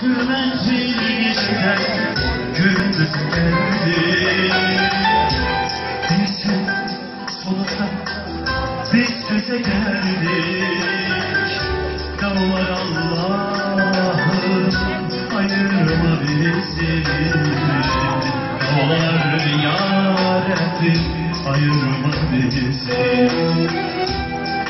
Sürmenzili geçer gündüz geldi Neyse sonunda biz bize geldik Dağlar Allah'ım ayırma bizi. Dağlar yarabbim ayırma bizi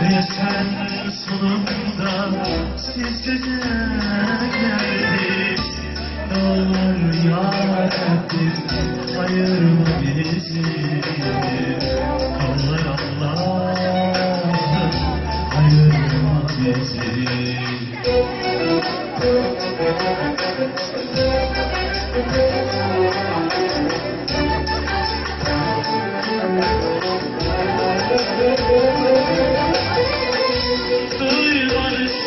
Ve sen sizce geldik Dağlar yarabbim ayırma bizi? Dağlar Allah'ım. Ayırma bizi? Vurma kalbimize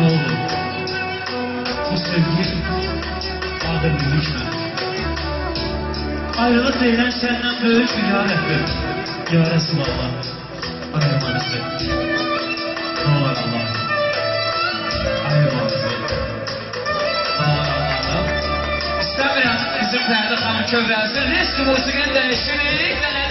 Ne oldu? Bu sevgi. Ayrılık denilen senden büyük bir yarəttir. Ya Resulallah, ayırma bizi. Ne olur Allah, ayırma bizi. Olur Allah'ım. İstəmirəm bizim Fərdi xanım kövrəlsin, kim musiqini dəyişirik,